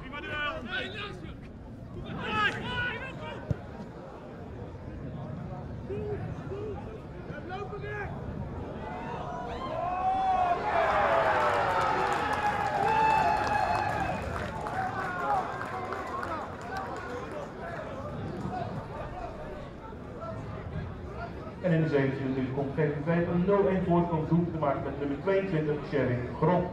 Prima di là! En in de 27 komt GVV een 0-1 voorsprong doel te maken met nummer 22, Sherry Grom.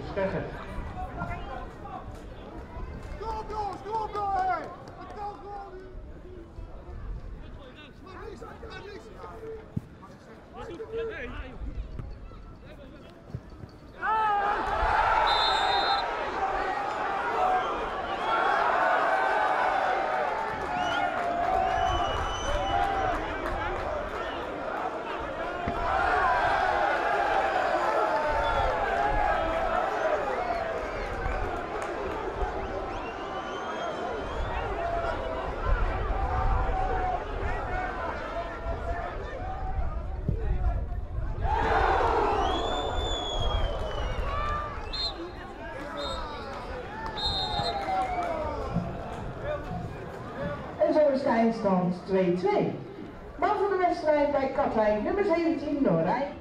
De Schegger. Kom op jongens, kom op hé! Het kan gewoon niet! Maar niks, maar niks! Eindstand 2-2. Man van de wedstrijd bij Katwijk, nummer 17, Noorrij.